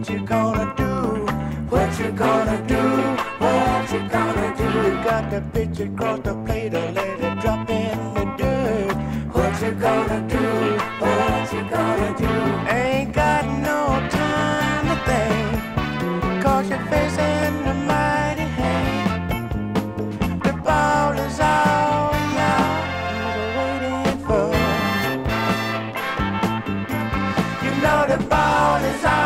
What you gonna do? What you gonna do? What you gonna do? You got the pitch across the plate or let it drop in the dirt. What you gonna do? What you gonna do? Ain't got no time to think. Cause you're facing the mighty hand. The ball is all you're waiting for. You know the ball is all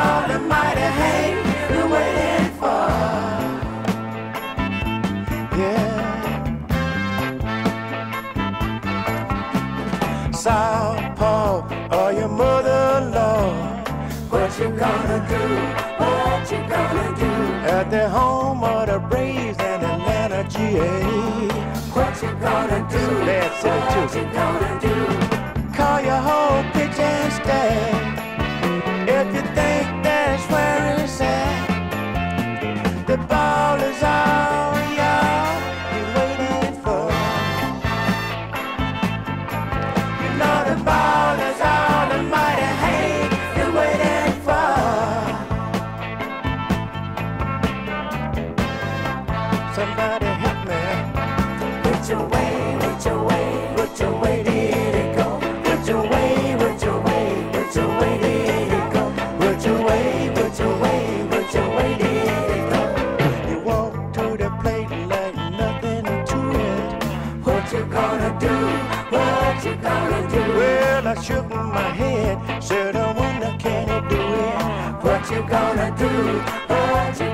Southpaw or your mother-in-law. What you gonna do? What you gonna do? At the home of the Braves and Atlanta GA. What you gonna do? City too. What you gonna do? Somebody help me. Which way, which way, which way did it go? Which way, which way, which way did it go? Which way, which way, which way did it go? You walk to the plate like nothing to it. What you gonna do? What you gonna do? Well, I shook my head, said I wonder can he do it? What you gonna do? What you